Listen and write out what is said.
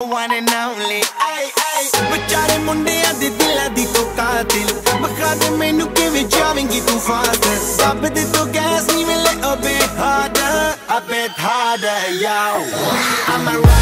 one and only ਆਏ ਆਏ ਵਿਚਾਰੇ ਮੁੰਡਿਆਂ ਦੇ ਦਿਲਾਂ ਦੀ ਤੂੰ ਕਾਤਿਲ ਬਖਾ ਦੇ ਮੈਨੂੰ ਕਿਵੇਂ ਜਾਵੇਂਗੀ ਤੂੰ ਫਾਸਟ ਸਭ ਦੇ ਤੂੰ ਗੈਸ ਨਹੀਂ ਮਿਲੇ ਅਬੇ harder a bit harder yo I'm a rider